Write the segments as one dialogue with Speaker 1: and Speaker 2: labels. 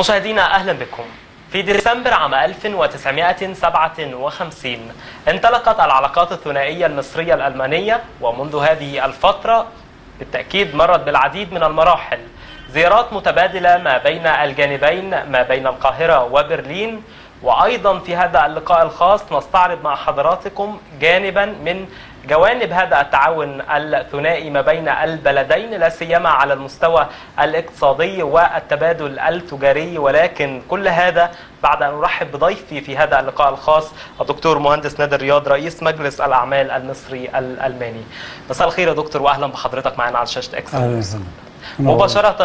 Speaker 1: مشاهدينا أهلا بكم. في ديسمبر عام 1957 انطلقت العلاقات الثنائية المصرية الألمانية ومنذ هذه الفترة بالتأكيد مرت بالعديد من المراحل. زيارات متبادلة ما بين الجانبين ما بين القاهرة وبرلين. وأيضا في هذا اللقاء الخاص نستعرض مع حضراتكم جانبا من جوانب هذا التعاون الثنائي ما بين البلدين لا سيما على المستوى الاقتصادي والتبادل التجاري ولكن كل هذا بعد أن ارحب بضيفي في هذا اللقاء الخاص الدكتور مهندس نادر رياض رئيس مجلس الأعمال المصري الألماني. مساء الخير يا دكتور واهلا بحضرتك معنا على شاشة
Speaker 2: إكس أهلا
Speaker 1: مباشرة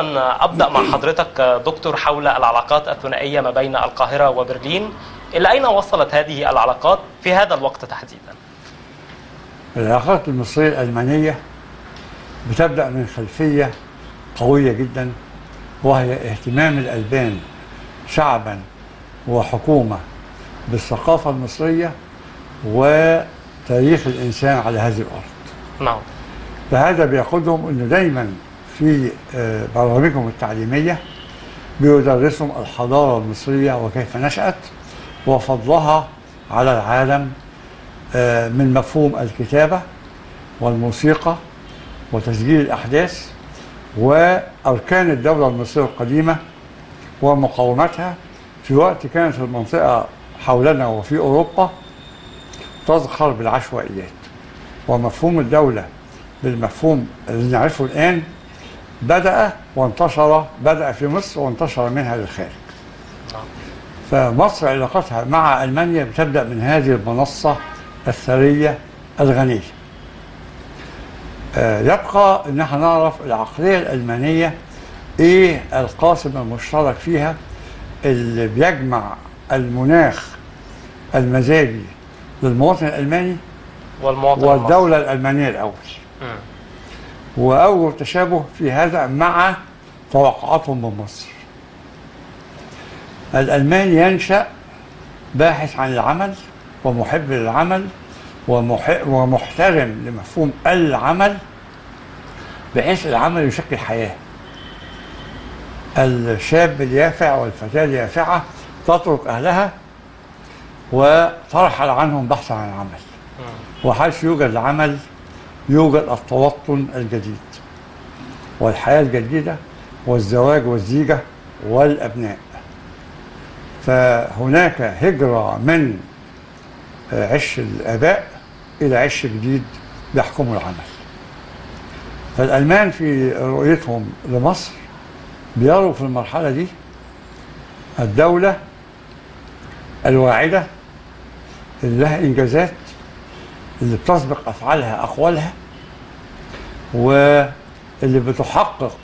Speaker 1: أبدأ مع حضرتك دكتور حول العلاقات الثنائية ما بين القاهرة وبرلين إلى أين وصلت هذه العلاقات في هذا الوقت تحديدا؟
Speaker 2: العلاقات المصرية الألمانية بتبدأ من خلفية قوية جدا وهي اهتمام الألبان شعبا وحكومة بالثقافة المصرية وتاريخ الإنسان على هذه الأرض.
Speaker 1: نعم.
Speaker 2: فهذا بيقودهم أنه دايما في آه، برامجهم التعليمية بيدرسهم الحضارة المصرية وكيف نشأت وفضلها على العالم من مفهوم الكتابة والموسيقى وتسجيل الأحداث وأركان الدولة المصرية القديمة ومقاومتها في وقت كانت المنطقة حولنا وفي أوروبا تزخر بالعشوائيات. ومفهوم الدولة بالمفهوم اللي نعرفه الآن بدأ وانتشر بدأ في مصر وانتشر منها للخارج.
Speaker 1: نعم.
Speaker 2: فمصر علاقتها مع ألمانيا بتبدأ من هذه المنصة الثرية الغنية. آه، يبقى ان إحنا نعرف العقلية الألمانية إيه القاسم المشترك فيها اللي بيجمع المناخ المزاجي للمواطن الألماني
Speaker 1: والمواطن
Speaker 2: والدولة الألمانية الأول. وأول تشابه في هذا مع توقعاتهم من مصر الألماني ينشأ باحث عن العمل ومحب للعمل ومح- ومحترم لمفهوم العمل بحيث العمل يشكل حياة. الشاب اليافع والفتاة اليافعة تترك أهلها وترحل عنهم بحثا عن عمل
Speaker 1: مم.
Speaker 2: وحيث يوجد العمل يوجد التوطن الجديد. والحياة الجديدة والزواج والزيجة والأبناء. فهناك هجرة من عش الآباء إلى عش جديد بيحكموا العمل. فالألمان في رؤيتهم لمصر بيروا في المرحلة دي الدولة الواعدة اللي لها إنجازات اللي بتسبق أفعالها أقوالها واللي بتحقق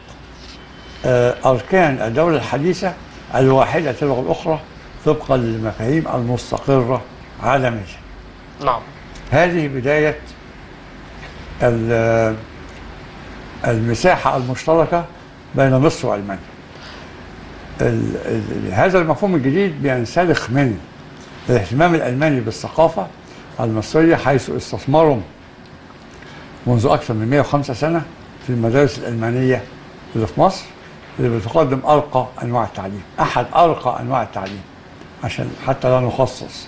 Speaker 2: آه، أركان الدولة الحديثة الواحدة تلغ الأخرى طبقا للمفاهيم المستقرة عالميا
Speaker 1: نعم.
Speaker 2: هذه بداية ال- المساحة المشتركة بين مصر وألمانيا. هذا المفهوم الجديد بينسلخ من الاهتمام الألماني بالثقافة المصرية حيث استثمروا منذ أكثر من 105 سنة في المدارس الألمانية اللي في مصر اللي بتقدم أرقى أنواع التعليم أحد أرقى أنواع التعليم عشان حتى لا نخصص.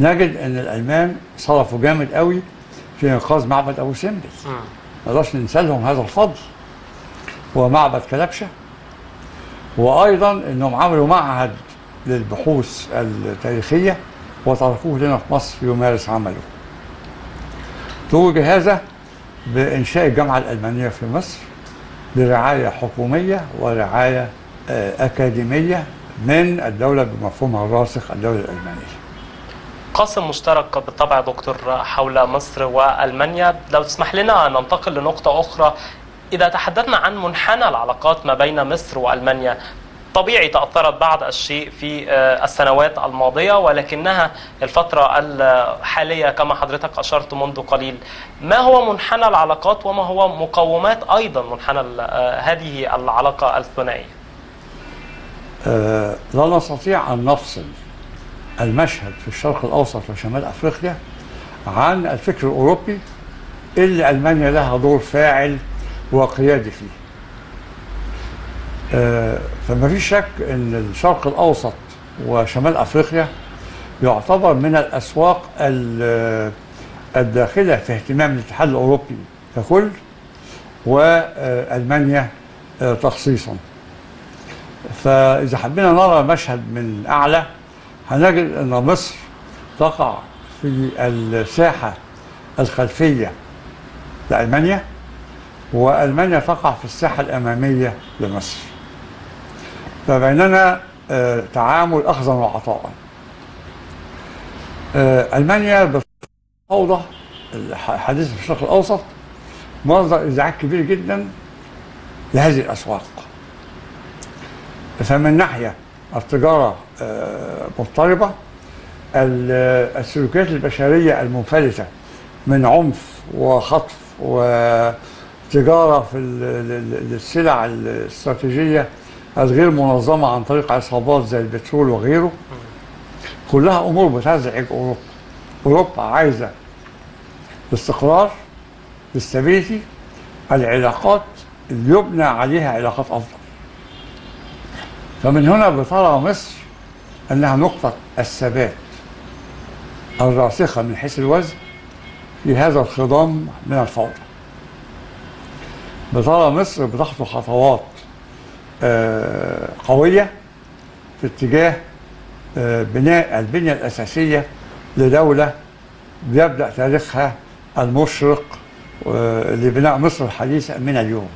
Speaker 2: نجد أن الألمان صرفوا جامد قوي في إنقاذ معبد أبو سمبل
Speaker 1: مم.
Speaker 2: ما نقدرش ننسى لهم هذا الفضل ومعبد كلبشه وأيضا إنهم عملوا معهد للبحوث التاريخية وتركوه لنا في مصر يمارس عمله. توج هذا بإنشاء الجامعة الألمانية في مصر برعايه حكومية ورعاية آه، أكاديمية من الدولة بمفهومها الراسخ الدولة الألمانية.
Speaker 1: قاسم مشترك بالطبع دكتور حول مصر وألمانيا. لو تسمح لنا ننتقل لنقطة أخرى. إذا تحدثنا عن منحنى العلاقات ما بين مصر وألمانيا طبيعي تأثرت بعض الشيء في آه، السنوات الماضية ولكنها الفترة الحالية كما حضرتك أشرت منذ قليل. ما هو منحنى العلاقات وما هو مقومات أيضا منحنى آه، هذه العلاقة الثنائية؟
Speaker 2: آه، لا نستطيع أن نفصل المشهد في الشرق الأوسط وشمال أفريقيا عن الفكر الأوروبي اللي ألمانيا لها دور فاعل وقيادي فيه. آه، فما فيش شك إن الشرق الأوسط وشمال أفريقيا يعتبر من الأسواق ال- الداخلة في اهتمام الاتحاد الأوروبي ككل وألمانيا آه، تخصيصا. فإذا حبينا نرى مشهد من أعلى هنجد أن مصر تقع في الساحة الخلفية لألمانيا وألمانيا تقع في الساحة الأمامية لمصر. فبيننا آه، تعامل أخذا وعطاء. آه، ألمانيا بفوضى الحديث في الشرق الأوسط مصدر إزعاج كبير جدا لهذه الأسواق. فمن ناحية التجارة آه، مضطربة. ال- السلوكيات البشرية المنفلتة من عنف وخطف وتجارة في ال- ال- السلع الاستراتيجية الغير منظمة عن طريق عصابات زي البترول وغيره. كلها أمور بتزعج أوروبا. أوروبا عايزة الاستقرار الاستابيليتي العلاقات اللي يبنى عليها علاقات أفضل. فمن هنا بترى مصر أنها نقطة الثبات الراسخة من حيث الوزن في هذا الخضم من الفوضى. بترى مصر بتخطو خطوات آه، قوية في اتجاه آه، بناء البنية الأساسية لدولة بيبدا تاريخها المشرق آه، لبناء مصر الحديثة من اليوم.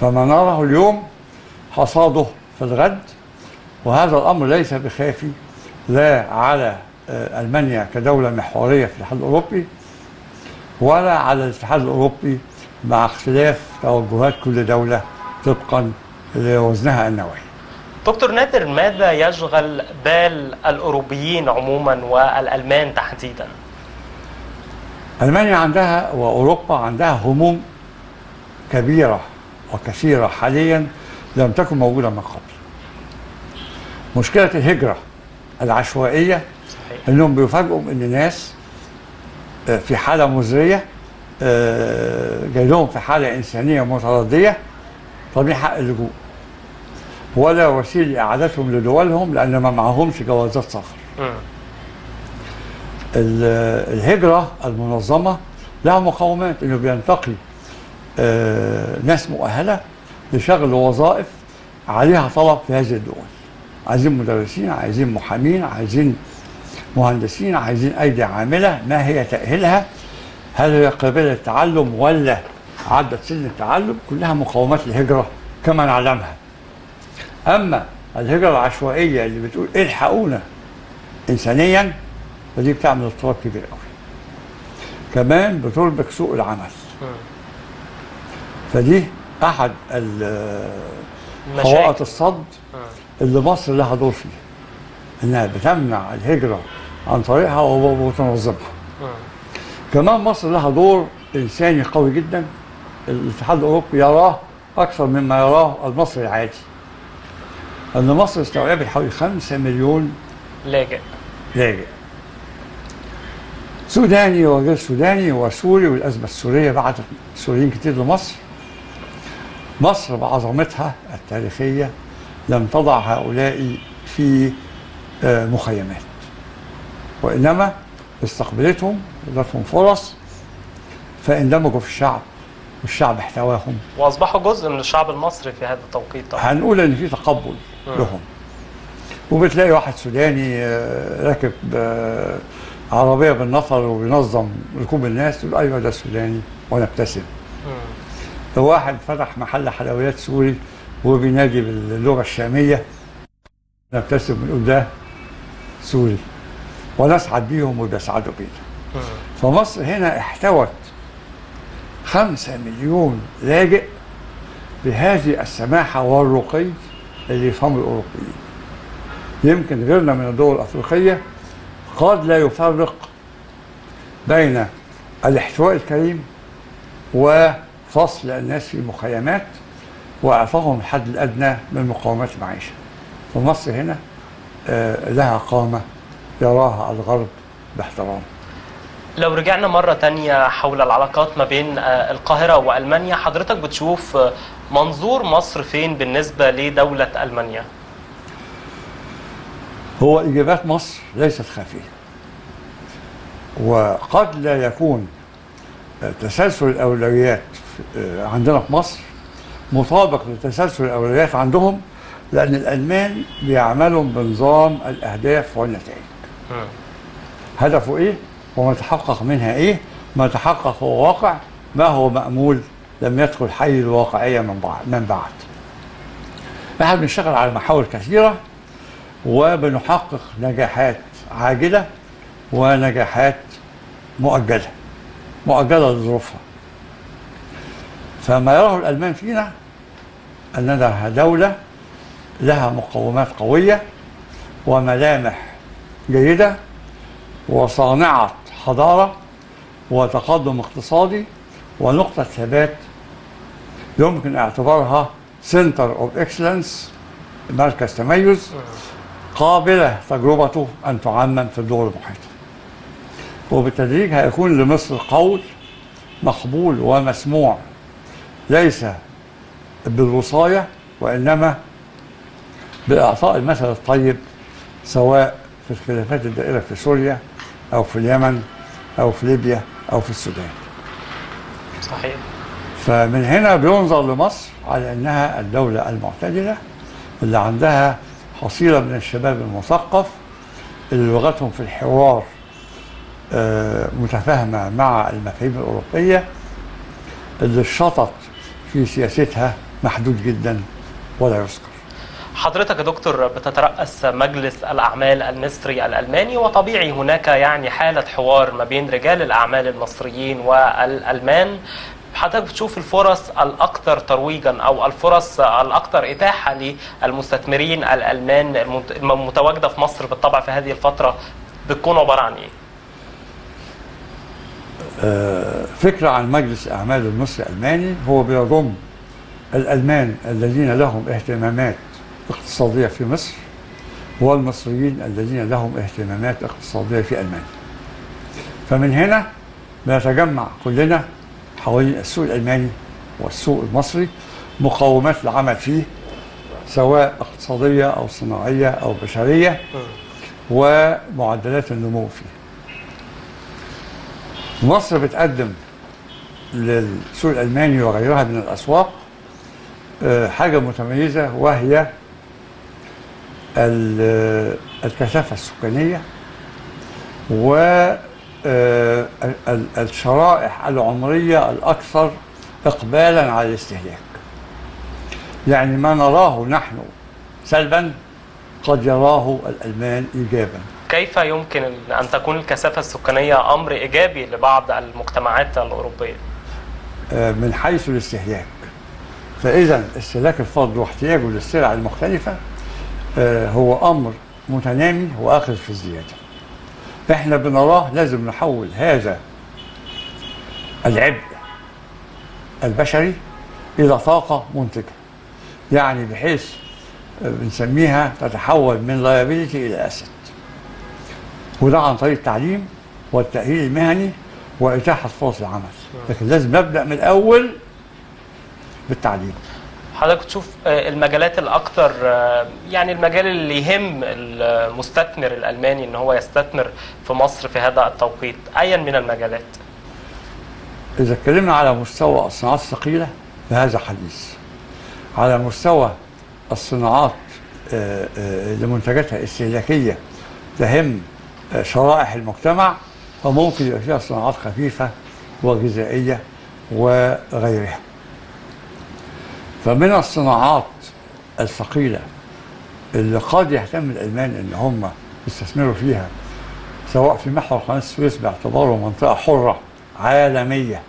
Speaker 2: فما نراه اليوم حصاده في الغد وهذا الأمر ليس بخافي لا على آه، ألمانيا كدولة محورية في الاتحاد الأوروبي ولا على الاتحاد الأوروبي مع اختلاف توجهات كل دولة طبقا لوزنها النوعي.
Speaker 1: دكتور نادر ماذا يشغل بال الأوروبيين عموما والألمان تحديدا؟
Speaker 2: ألمانيا عندها وأوروبا عندها هموم كبيرة وكثيرة حاليا لم تكن موجودة من قبل. مشكلة الهجرة العشوائية
Speaker 1: صحيح
Speaker 2: إنهم بيفاجئوا إن ناس آه، في حالة مزرية آه، جاي لهم في حالة إنسانية مترديه طبيعي حق اللجوء ولا وسيلة لاعادتهم لدولهم لأن ما معهمش جوازات سفر. الهجرة المنظمة لها مقاومات إنه بينتقي آه، ناس مؤهلة لشغل وظائف عليها طلب في هذه الدول. عايزين مدرسين عايزين محامين عايزين مهندسين عايزين أيدي عاملة ما هي تأهيلها؟ هل هي قابلة للتعلم ولا عدت سن التعلم كلها مقاومات الهجرة كما نعلمها. أما الهجرة العشوائية اللي بتقول إلحقونا انسانيا فدي بتعمل اضطراب كبير قوي كمان بتربك سوق العمل. فدي احد. حوائط الصد
Speaker 1: مم.
Speaker 2: اللي مصر لها دور فيه. إنها بتمنع الهجرة عن طريقها وبتنظمها
Speaker 1: مم.
Speaker 2: كمان مصر لها دور إنساني قوي جدا. الاتحاد الأوروبي يراه أكثر مما يراه المصري العادي. إن مصر استوعبت حوالي 5 مليون
Speaker 1: لاجئ.
Speaker 2: لاجئ. سوداني وغير سوداني وسوري والأزمة السورية بعتت سوريين كتير لمصر. مصر بعظمتها التاريخية لم تضع هؤلاء في آه، مخيمات وإنما استقبلتهم ادتهم فرص فاندمجوا في الشعب والشعب احتواهم
Speaker 1: وأصبحوا جزء من الشعب المصري في هذا التوقيت طبعا
Speaker 2: هنقول إن في تقبل
Speaker 1: مم.
Speaker 2: لهم وبتلاقي واحد سوداني آه، راكب آه، عربية بالنفر وبينظم ركوب الناس تقول أيوه ده سوداني ونبتسم
Speaker 1: مم.
Speaker 2: لو واحد فتح محل حلويات سوري وبينادي باللغة الشامية. نبتسم ونقول ده سوري. ونسعد بيهم وبيسعدوا بينا. فمصر هنا احتوت خمسة مليون لاجئ بهذه السماحة والرقي اللي يفهموا الأوروبيين. يمكن غيرنا من الدول الأفريقية قد لا يفرق بين الاحتواء الكريم وفصل الناس في مخيمات وإعطائهم الحد الأدنى من مقاومات المعيشة. فمصر هنا آه، لها قامة يراها الغرب باحترام.
Speaker 1: لو رجعنا مرة تانية حول العلاقات ما بين آه، القاهرة وألمانيا حضرتك بتشوف آه، منظور مصر فين بالنسبة لدولة ألمانيا؟
Speaker 2: هو إجابات مصر ليست خافية وقد لا يكون تسلسل الأولويات عندنا في مصر مطابق لتسلسل الأولويات عندهم لأن الألمان بيعملوا بنظام الأهداف والنتائج
Speaker 1: مم.
Speaker 2: هدفه إيه؟ وما تحقق منها إيه؟ ما تحقق هو واقع ما هو مأمول لم يدخل حي الواقعية من بعد من بعد. إحنا بنشتغل على محاور كثيرة وبنحقق نجاحات عاجلة ونجاحات مؤجلة مؤجلة لظروفها. فما يراه الألمان فينا أننا دولة لها مقومات قوية وملامح جيدة وصانعة حضارة وتقدم اقتصادي ونقطة ثبات يمكن اعتبارها center of excellence مركز تميز قابلة تجربته أن تعمم في الدول المحيطة. وبالتدريج هيكون لمصر قول مقبول ومسموع. ليس بالوصاية وإنما بإعطاء المثل الطيب سواء في الخلافات الدائرة في سوريا أو في اليمن أو في ليبيا أو في السودان.
Speaker 1: صحيح.
Speaker 2: فمن هنا بينظر لمصر على إنها الدولة المعتدلة اللي عندها حصيلة من الشباب المثقف اللي لغتهم في الحوار آه، متفاهمة مع المفاهيم الأوروبية اللي الشطط في سياستها محدود جدا ولا يذكر
Speaker 1: حضرتك يا دكتور بتترأس مجلس الأعمال المصري الألماني وطبيعي هناك يعني حالة حوار ما بين رجال الأعمال المصريين والألمان حضرتك بتشوف الفرص الأكثر ترويجا أو الفرص الأكثر إتاحة للمستثمرين الألمان المت- المتواجدة في مصر بالطبع في هذه الفترة بتكون عبارة عن إيه؟
Speaker 2: آه، فكرة عن مجلس الأعمال المصري الألماني هو بيضم الألمان الذين لهم اهتمامات اقتصادية في مصر والمصريين الذين لهم اهتمامات اقتصادية في ألمانيا. فمن هنا بنتجمع كلنا حوالين السوق الألماني والسوق المصري مقومات العمل فيه سواء اقتصادية أو صناعية أو بشرية ومعدلات النمو فيه. مصر بتقدم للسوق الألماني وغيرها من الأسواق آه، حاجة متميزة وهي ال- الكثافة السكانية والشرائح العمرية الأكثر إقبالا على الاستهلاك. يعني ما نراه نحن سلبا قد يراه الألمان إيجابا.
Speaker 1: كيف يمكن أن تكون الكثافة السكانية أمر إيجابي لبعض المجتمعات الأوروبية؟
Speaker 2: آه، من حيث الاستهلاك. فإذا استهلاك الفرد واحتياجه للسلع المختلفة آه، هو أمر متنامي وآخذ في الزيادة. إحنا بنراه لازم نحول هذا العبء البشري إلى طاقة منتجة. يعني بحيث بنسميها تتحول من liability إلى asset وده عن طريق التعليم والتأهيل المهني وإتاحة فرص العمل. لكن لازم نبدا من الأول بالتعليم.
Speaker 1: حضرتك تشوف آه، المجالات الأكثر آه، يعني المجال اللي يهم المستثمر الألماني إن هو يستثمر في مصر في هذا التوقيت ايا من المجالات؟
Speaker 2: إذا اتكلمنا على مستوى الصناعات الثقيلة فهذا حديث. على مستوى الصناعات آه، آه، اللي منتجاتها استهلاكية تهم شرائح المجتمع فممكن يبقى فيها صناعات خفيفة وغذائية وغيرها فمن الصناعات الثقيلة اللي قد يهتم الألمان إن هم يستثمروا فيها سواء في محور قناة السويس باعتباره منطقة حرة عالمية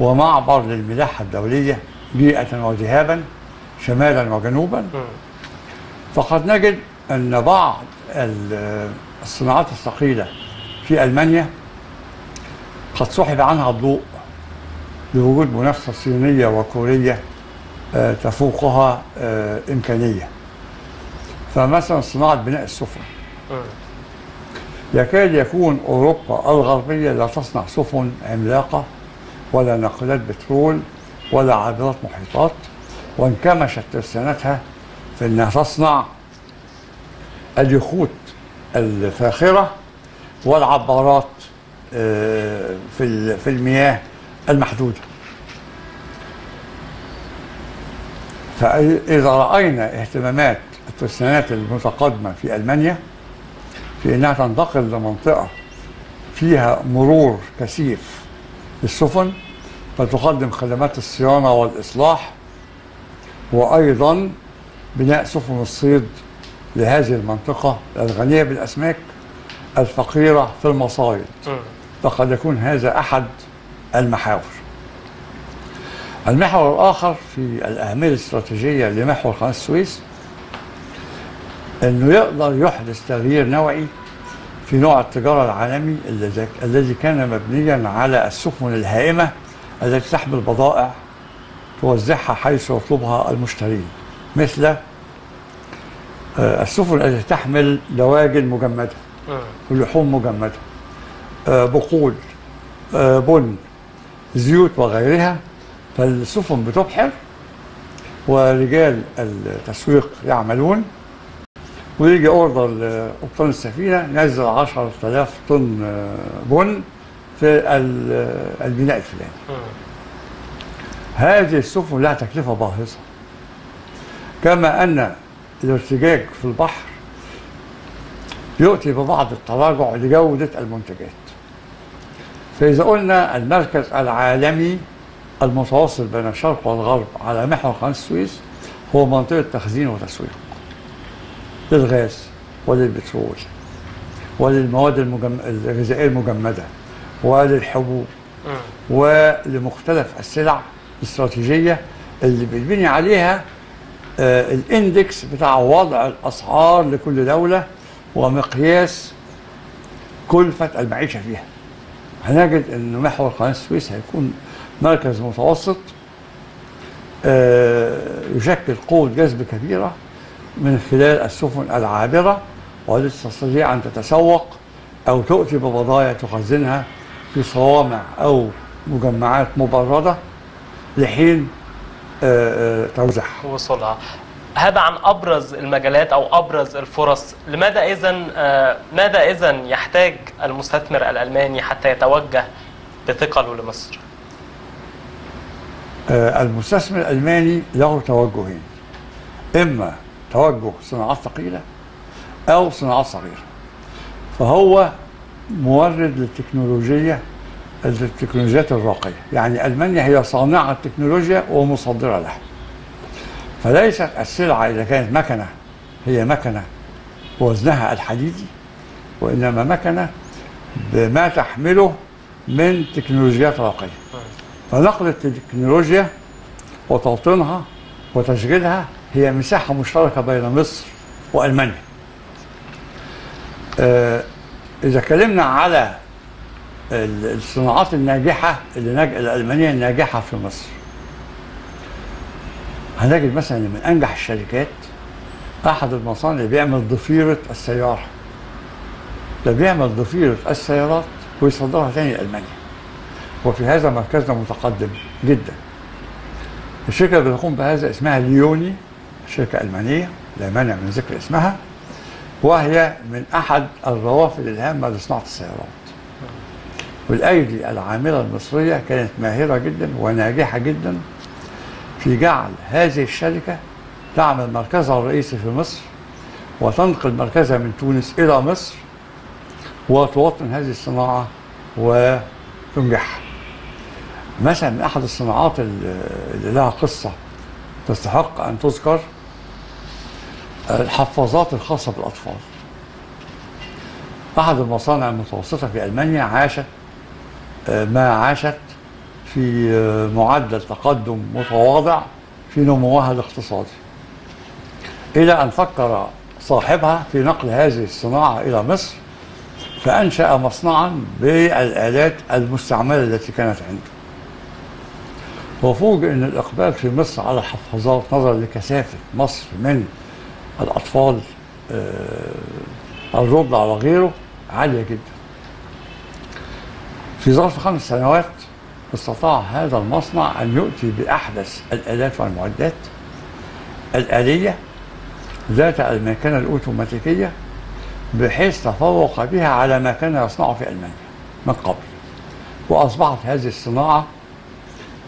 Speaker 2: ومعبر للملاحة الدولية بيئة وذهابا شمالا وجنوبا. فقد نجد أن بعض الصناعات الثقيلة في ألمانيا قد سحب عنها الضوء لوجود منافسة صينية وكورية آه، تفوقها آه، إمكانية فمثلا صناعة بناء السفن. يكاد يكون أوروبا الغربية لا تصنع سفن عملاقة ولا ناقلات بترول ولا عابرات محيطات وانكمشت ترسانتها في أنها تصنع اليخوت الفاخرة والعبارات آه، في ال- في المياه المحدودة. فإذا رأينا اهتمامات الترسانات المتقدمة في ألمانيا في إنها تنتقل لمنطقه فيها مرور كثيف للسفن فتقدم خدمات الصيانة والإصلاح وأيضا بناء سفن الصيد لهذه المنطقة الغنية بالأسماك الفقيرة في المصايد. فقد يكون هذا أحد المحاور المحور الآخر في الأهمية الاستراتيجية لمحور قناة السويس أنه يقدر يحدث تغيير نوعي في نوع التجارة العالمي الذي كان مبنيا على السفن الهائمة التي تحمل بضائع توزعها حيث يطلبها المشترين مثل السفن التي تحمل دواجن مجمدة
Speaker 1: مم.
Speaker 2: ولحوم مجمدة آه، بقول آه، بن زيوت وغيرها فالسفن بتبحر ورجال التسويق يعملون ويجي أوردر لقبطان السفينة نزل 10000 طن آه، بن في ال- آه، البناء الفلاني. هذه السفن لها تكلفة باهظة كما أن الارتجاج في البحر يؤتي ببعض التراجع لجودة المنتجات فإذا قلنا المركز العالمي المتواصل بين الشرق والغرب على محور قناة السويس هو منطقة تخزين وتسويق للغاز وللبترول وللمواد المجم... الغذائية المجمدة وللحبوب. ولمختلف السلع الاستراتيجية اللي بيتبني عليها الإندكس بتاع وضع الأسعار لكل دولة ومقياس كلفة المعيشة فيها. هنجد أن محور قناة السويس هيكون مركز متوسط آه، يشكل قوة جذب كبيرة من خلال السفن العابرة والتي تستطيع أن تتسوق أو تؤتي ببضائع تخزنها في صوامع أو مجمعات مبردة لحين آه، آه، توزيعها
Speaker 1: وصولها هذا عن أبرز المجالات أو أبرز الفرص. لماذا اذا ماذا اذا يحتاج المستثمر الألماني حتى يتوجه بثقله لمصر؟
Speaker 2: آه، المستثمر الألماني له توجهين. إما توجه صناعات ثقيلة أو صناعات صغيرة. فهو مورد للتكنولوجيا التكنولوجيات الراقية يعني ألمانيا هي صانعة تكنولوجيا ومصدرة لها. فليست السلعة إذا كانت مكنة هي مكنة وزنها الحديدي وإنما مكنة بما تحمله من تكنولوجيات راقية فنقل التكنولوجيا وتوطينها وتشغيلها هي مساحة مشتركة بين مصر وألمانيا. آه، إذا اتكلمنا على الصناعات الناجحة اللي ناج... الألمانية الناجحة في مصر. هنجد مثلا من أنجح الشركات أحد المصانع بيعمل ضفيرة السيارة. ده بيعمل ضفيرة السيارات ويصدرها تاني لألمانيا. وفي هذا مركزنا متقدم جدا. الشركة اللي بتقوم بهذا اسمها ليوني شركة ألمانية لا مانع من ذكر اسمها وهي من أحد الروافد الهامة لصناعة السيارات. والأيدي العامله المصرية كانت ماهرة جدا وناجحة جدا في جعل هذه الشركة تعمل مركزها الرئيسي في مصر وتنقل مركزها من تونس إلى مصر وتوطن هذه الصناعة وتنجحها. مثلا من أحد الصناعات اللي لها قصة تستحق أن تذكر الحفاظات الخاصة بالأطفال. أحد المصانع المتوسطة في ألمانيا عاشت ما عاشت في آه، معدل تقدم متواضع في نموها الاقتصادي. إلى أن فكر صاحبها في نقل هذه الصناعة إلى مصر فأنشأ مصنعا بالآلات المستعملة التي كانت عنده. وفوجئ إن الإقبال في مصر على الحفاظات نظرا لكثافة مصر من الأطفال آه، الرضع وغيره عالية جدا. في ظرف خمس سنوات استطاع هذا المصنع أن يؤتي بأحدث الآلات والمعدات الآلية ذات الماكنة الأوتوماتيكية بحيث تفوق بها على ما كان يصنعه في ألمانيا من قبل. وأصبحت هذه الصناعة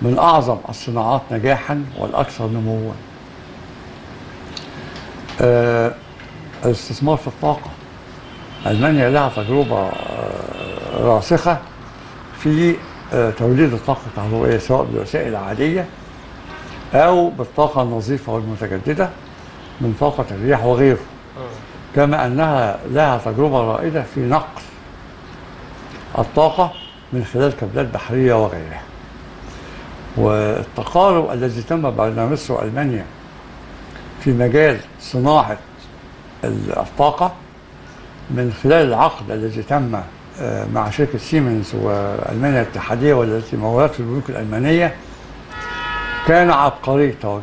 Speaker 2: من أعظم الصناعات نجاحا والأكثر نموا. آه، الاستثمار في الطاقة. ألمانيا لها تجربة آه، راسخة في آه، توليد الطاقة الكهربائية سواء بالوسائل العادية أو بالطاقة النظيفة والمتجددة من طاقة الرياح وغيره. كما أنها لها تجربة رائدة في نقل الطاقة من خلال كابلات بحرية وغيرها. والتقارب الذي تم بين مصر والمانيا في مجال صناعة الطاقة من خلال العقد الذي تم آه، مع شركة سيمنز وألمانيا الاتحادية والتي مولت فيه البنوك الألمانية كان عبقري التوجه.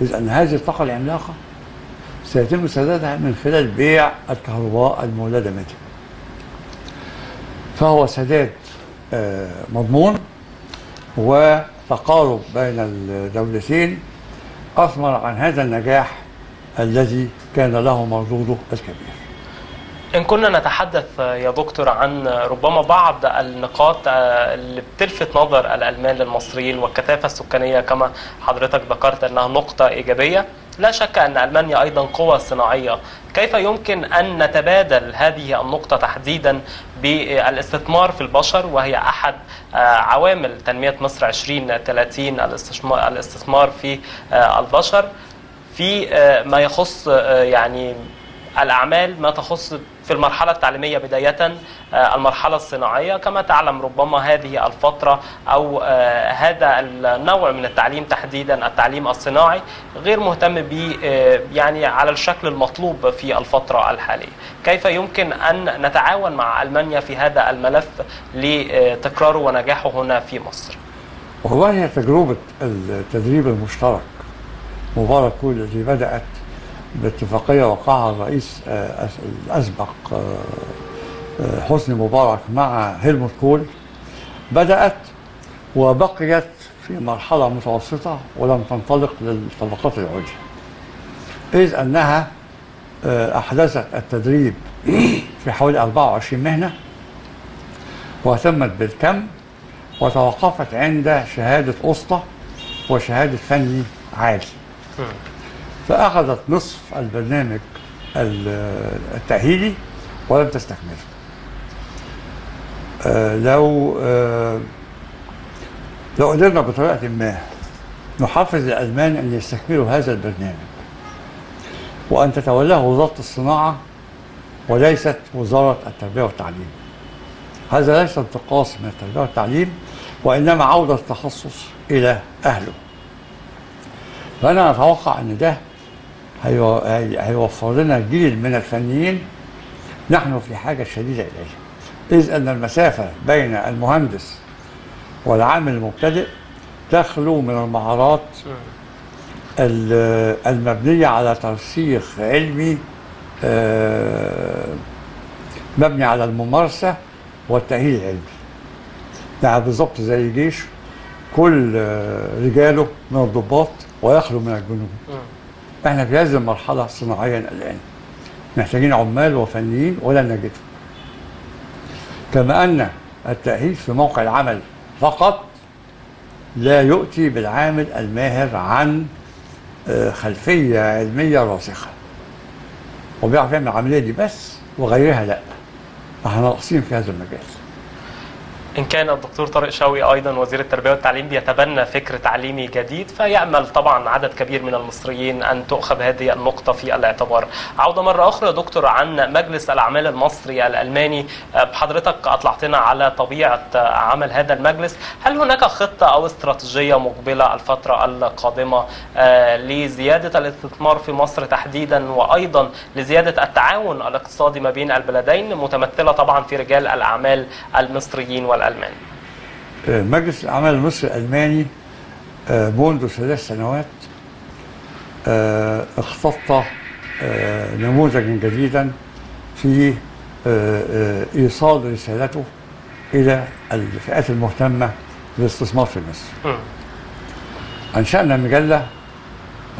Speaker 2: إذ أن هذه الطاقة العملاقة سيتم سدادها من خلال بيع الكهرباء المولدة منها. فهو سداد آه، مضمون وتقارب بين الدولتين أثمر عن هذا النجاح الذي كان له مردوده الكبير.
Speaker 1: إن كنا نتحدث يا دكتور عن ربما بعض النقاط اللي بتلفت نظر الألمان للمصريين والكثافة السكانية كما حضرتك ذكرت أنها نقطة إيجابية. لا شك أن ألمانيا أيضا قوة صناعية. كيف يمكن أن نتبادل هذه النقطة تحديدا بالاستثمار في البشر؟ وهي أحد عوامل تنمية مصر 2030 الاستثمار في البشر. في ما يخص يعني الأعمال ما تخص في المرحلة التعليمية بداية المرحلة الصناعية. كما تعلم ربما هذه الفترة أو هذا النوع من التعليم تحديدا التعليم الصناعي غير مهتم ب يعني على الشكل المطلوب في الفترة الحالية. كيف يمكن أن نتعاون مع ألمانيا في هذا الملف لتكراره ونجاحه هنا في مصر؟
Speaker 2: والله تجربة التدريب المشترك مبارك كول التي بدأت باتفاقية وقعها الرئيس آه، الأسبق آه، آه، حسني مبارك مع هيلموت كول. بدأت وبقيت في مرحلة متوسطة ولم تنطلق للطبقات العليا. إذ أنها أحدثت التدريب في حوالي 24 مهنة واهتمت بالكم وتوقفت عند شهادة أسطى وشهادة فني عالي فأخذت نصف البرنامج التأهيلي ولم تستكمله آه لو آه لو قدرنا بطريقة ما نحفز الألمان أن يستكملوا هذا البرنامج وأن تتولاه وزارة الصناعة وليست وزارة التربية والتعليم. هذا ليس انتقاص من التربية والتعليم وإنما عودة التخصص إلى أهله. فأنا أتوقع أن ده هيوفر لنا جيل من الفنيين. نحن في حاجة شديدة إليه. إذ أن المسافة بين المهندس والعامل المبتدئ تخلو من المهارات ال- المبنية على ترسيخ علمي آه، مبني على الممارسة والتأهيل العلمي. يعني بالظبط زي جيش كل آه، رجاله من الضباط ويخلو من الجنود. إحنا في هذه المرحلة صناعيا الآن. محتاجين عمال وفنيين ولا نجدهم كما أن التأهيل في موقع العمل فقط لا يؤتي بالعامل الماهر عن آه، خلفية علمية راسخة. وبيعرف يعمل العملية دي بس وغيرها لا. فاحنا ناقصين في هذا المجال.
Speaker 1: إن كان الدكتور طارق شوقي أيضا وزير التربية والتعليم بيتبنى فكر تعليمي جديد فيأمل طبعا عدد كبير من المصريين أن تؤخذ هذه النقطة في الاعتبار. عودة مرة أخرى يا دكتور عن مجلس الأعمال المصري الألماني. آه، حضرتك أطلعتنا على طبيعة آه، عمل هذا المجلس. هل هناك خطة أو استراتيجية مقبلة الفترة القادمة آه، لزيادة الاستثمار في مصر تحديدا وأيضا لزيادة التعاون الاقتصادي ما بين البلدين متمثلة طبعا في رجال الأعمال المصريين والألمان؟
Speaker 2: آه، مجلس الأعمال المصري الألماني آه، منذ ثلاث سنوات آه، اختط نموذجا جديدا في إيصال رسالته إلى الفئات المهتمة بالاستثمار في مصر.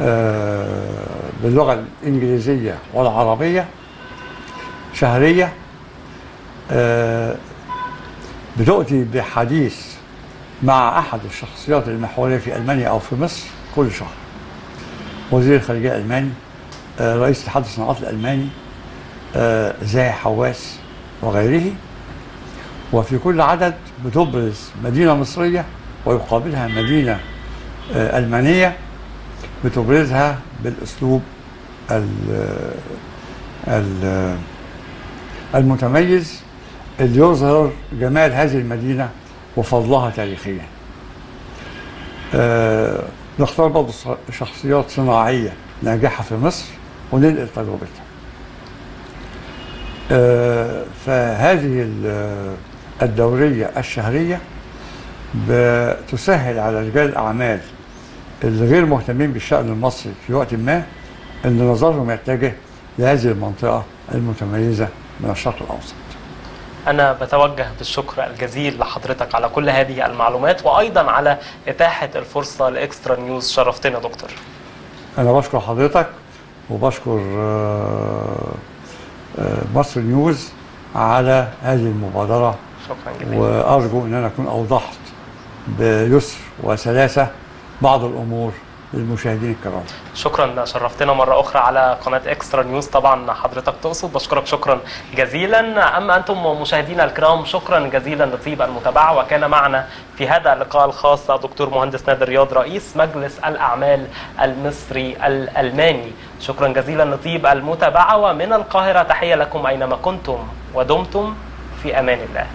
Speaker 2: آه، باللغة الإنجليزية والعربية شهرية آه، بتؤتي بحديث مع أحد الشخصيات المحورية في ألمانيا أو في مصر كل شهر. وزير الخارجية الألماني آه، رئيس اتحاد الصناعات الألماني آه، زاهي حواس وغيره. وفي كل عدد بتبرز مدينة مصرية ويقابلها مدينة آه، ألمانية بتبرزها بالأسلوب ال- ال- المتميز اللي يظهر جمال هذه المدينة وفضلها تاريخيا. آه، نختار ص- شخصيات صناعية ناجحة في مصر وننقل تجربتها. آه، فهذه ال- الدورية الشهرية بتسهل على رجال الأعمال اللي غير مهتمين بالشأن المصري في وقت ما أن نظرهم يتجه لهذه المنطقة المتميزة من الشرق الأوسط.
Speaker 1: أنا بتوجه بالشكر الجزيل لحضرتك على كل هذه المعلومات وأيضا على إتاحة الفرصة لإكسترا نيوز. شرفتنا دكتور.
Speaker 2: أنا بشكر حضرتك وبشكر آه، آه، مصر نيوز على هذه المبادرة.
Speaker 1: شكرا جزيلا.
Speaker 2: وأرجو أن أنا أكون أوضحت بيسر وسلاسة بعض الأمور. للمشاهدين الكرام.
Speaker 1: شكرا شرفتنا مرة أخرى على قناة إكسترا نيوز طبعا حضرتك تقصد بشكرك شكرا جزيلا. أما أنتم مشاهدينا الكرام شكرا جزيلا لطيب المتابعة. وكان معنا في هذا اللقاء الخاص دكتور مهندس نادر رياض رئيس مجلس الأعمال المصري الألماني. شكرا جزيلا لطيب المتابعة. ومن القاهرة تحية لكم أينما كنتم ودمتم في أمان الله.